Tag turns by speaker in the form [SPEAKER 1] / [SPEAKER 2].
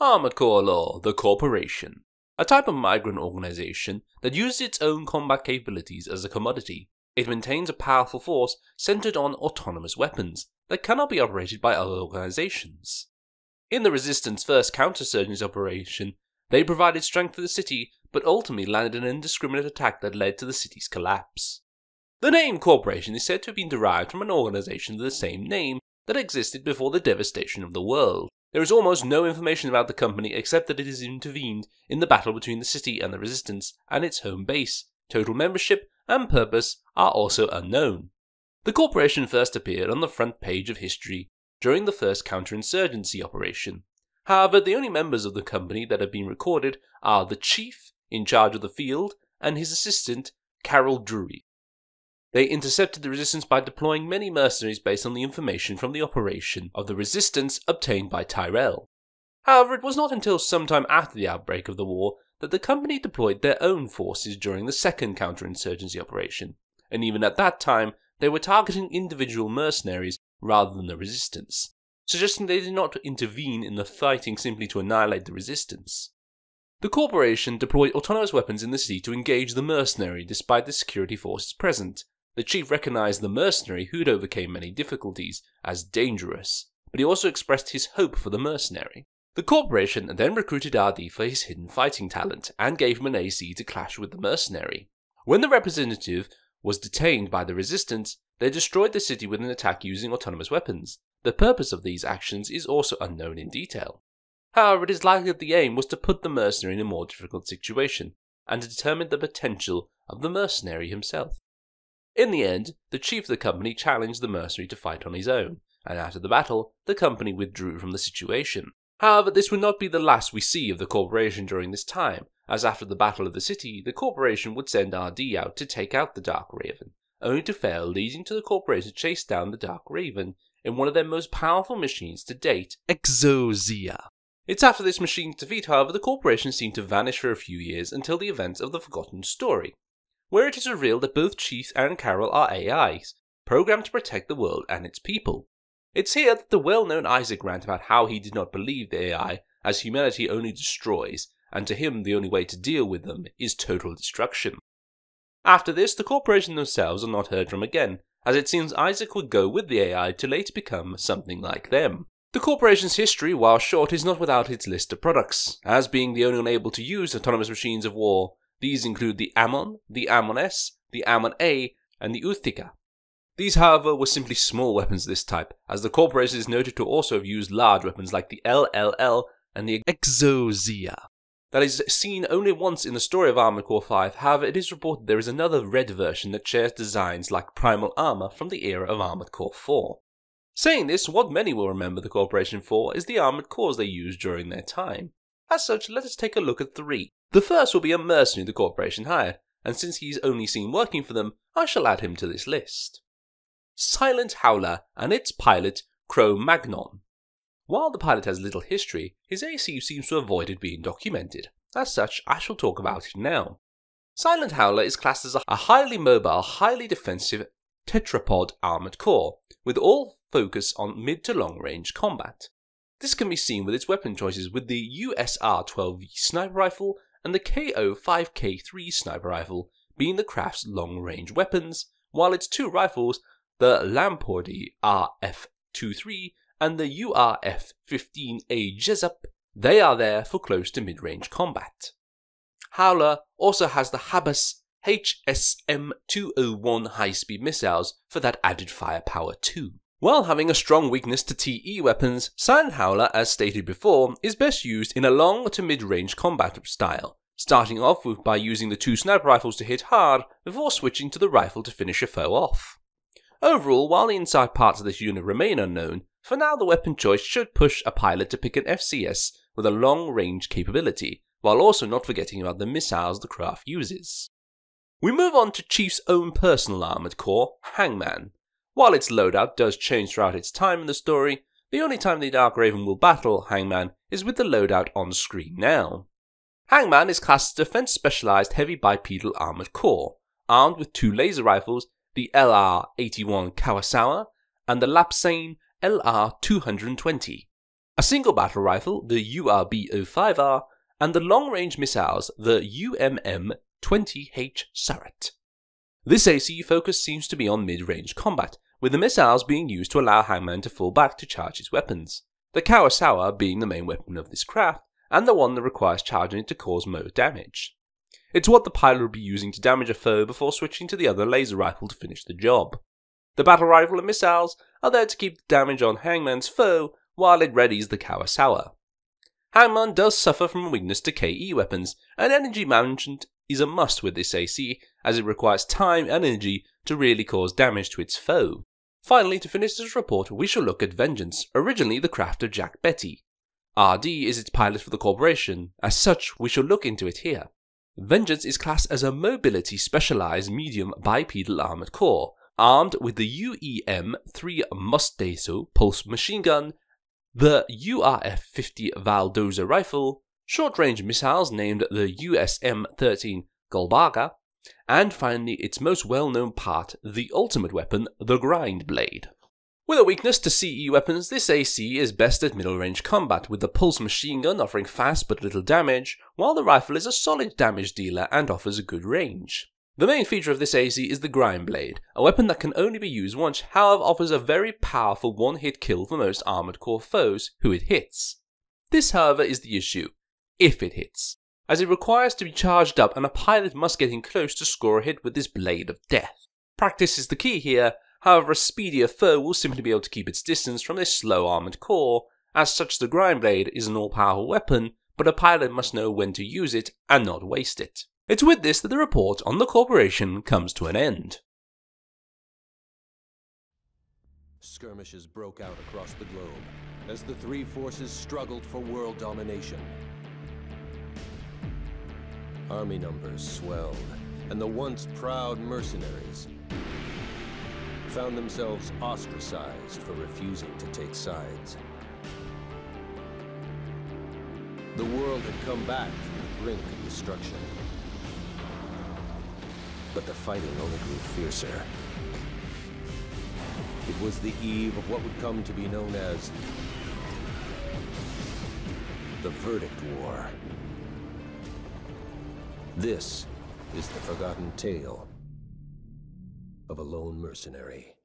[SPEAKER 1] Law, the Corporation, a type of migrant organization that uses its own combat capabilities as a commodity. It maintains a powerful force centered on autonomous weapons that cannot be operated by other organizations. In the Resistance first counterinsurgency operation, they provided strength to the city, but ultimately landed an indiscriminate attack that led to the city's collapse. The name Corporation is said to have been derived from an organization of the same name that existed before the devastation of the world. There is almost no information about the company except that it has intervened in the battle between the city and the resistance and its home base. Total membership and purpose are also unknown. The corporation first appeared on the front page of history during the first counterinsurgency operation. However, the only members of the company that have been recorded are the chief, in charge of the field, and his assistant, Carol Dorry. They intercepted the resistance by deploying many mercenaries based on the information from the operation of the resistance obtained by Tyrell. However, it was not until some time after the outbreak of the war that the company deployed their own forces during the second counterinsurgency operation, and even at that time they were targeting individual mercenaries rather than the resistance, suggesting they did not intervene in the fighting simply to annihilate the resistance. The corporation deployed autonomous weapons in the city to engage the mercenary despite the security forces present, the chief recognized the mercenary who'd overcame many difficulties as dangerous, but he also expressed his hope for the mercenary. The corporation then recruited RD for his hidden fighting talent and gave him an AC to clash with the mercenary. When the representative was detained by the resistance, they destroyed the city with an attack using autonomous weapons. The purpose of these actions is also unknown in detail. However, it is likely that the aim was to put the mercenary in a more difficult situation and to determine the potential of the mercenary himself. In the end, the chief of the company challenged the mercenary to fight on his own, and after the battle, the company withdrew from the situation. However, this would not be the last we see of the corporation during this time, as after the Battle of the City, the corporation would send RD out to take out the Dark Raven, only to fail, leading to the corporation chase down the Dark Raven in one of their most powerful machines to date, Exusia. It's after this machine's defeat, however, the corporation seemed to vanish for a few years until the events of the Forgotten Story, where it is revealed that both Chief and Carol are AIs, programmed to protect the world and its people. It's here that the well known Isaac rant about how he did not believe the AI, as humanity only destroys, and to him the only way to deal with them is total destruction. After this, the corporation themselves are not heard from again, as it seems Isaac would go with the AI to later become something like them. The corporation's history, while short, is not without its list of products, as being the only one able to use autonomous machines of war, these include the Ammon, the Ammon S, the Ammon A, and the Uthika. These, however, were simply small weapons of this type, as the corporation is noted to also have used large weapons like the LLL and the Exusia. That is seen only once in the story of Armored Core 5, however, it is reported there is another red version that shares designs like Primal Armor from the era of Armored Core 4. Saying this, what many will remember the corporation for is the armored cores they used during their time. As such, let us take a look at three. The first will be a mercenary the corporation hired, and since he's only seen working for them, I shall add him to this list. Silent Howler and its pilot, Cro-Magnon. While the pilot has little history, his AC seems to have avoided being documented. As such, I shall talk about it now. Silent Howler is classed as a highly mobile, highly defensive tetrapod armored core, with all focus on mid to long range combat. This can be seen with its weapon choices with the USR-12V sniper rifle and the KO-5K3 sniper rifle being the craft's long-range weapons, while its two rifles, the Lampordi RF-23 and the URF-15A Jesup, they are there for close to mid-range combat. Howler also has the Habas HSM-201 high-speed missiles for that added firepower too. While having a strong weakness to TE weapons, Silent Howler, as stated before, is best used in a long to mid-range combat style, starting off with by using the two sniper rifles to hit hard before switching to the rifle to finish a foe off. Overall, while the inside parts of this unit remain unknown, for now the weapon choice should push a pilot to pick an FCS with a long range capability, while also not forgetting about the missiles the craft uses. We move on to Chief's own personal armoured core, Hangman, while its loadout does change throughout its time in the story, the only time the Dark Raven will battle Hangman is with the loadout on screen now. Hangman is classed as defense specialized heavy bipedal armored core, armed with two laser rifles, the LR-81 Kawasawa and the Lapsane LR-220. a single battle rifle, the URB-05R, and the long-range missiles, the UMM-20H Surret. This AC focus seems to be on mid-range combat, with the missiles being used to allow Hangman to fall back to charge his weapons. The Kawasawa being the main weapon of this craft, and the one that requires charging it to cause more damage. It's what the pilot would be using to damage a foe before switching to the other laser rifle to finish the job. The battle rifle and missiles are there to keep the damage on Hangman's foe while it readies the Kawasawa. Hangman does suffer from weakness to KE weapons, and energy management is a must with this AC, as it requires time and energy to really cause damage to its foe. Finally, to finish this report, we shall look at Vengeance, originally the craft of Jack Betty. RD is its pilot for the corporation, as such we shall look into it here. Vengeance is classed as a mobility specialized medium bipedal armored corps, armed with the UEM-3 Mostazo pulse machine gun, the URF-50 Valdoza rifle, short-range missiles named the USM-13 Golbaga, and finally its most well-known part, the ultimate weapon, the Grind Blade. With a weakness to CE weapons, this AC is best at middle range combat, with the pulse machine gun offering fast but little damage, while the rifle is a solid damage dealer and offers a good range. The main feature of this AC is the Grind Blade, a weapon that can only be used once, however offers a very powerful one-hit kill for most armored core foes who it hits. This however is the issue, if it hits, as it requires to be charged up and a pilot must get in close to score a hit with this Blade of Death. Practice is the key here, however a speedier foe will simply be able to keep its distance from this slow armored core, as such the Grind Blade is an all-powerful weapon, but a pilot must know when to use it and not waste it. It's with this that the report on the corporation comes to an end.
[SPEAKER 2] Skirmishes broke out across the globe as the three forces struggled for world domination. Army numbers swelled, and the once proud mercenaries found themselves ostracized for refusing to take sides. The world had come back from the brink of destruction but the fighting only grew fiercer. It was the eve of what would come to be known as the Verdict War. This is the forgotten tale of a lone mercenary.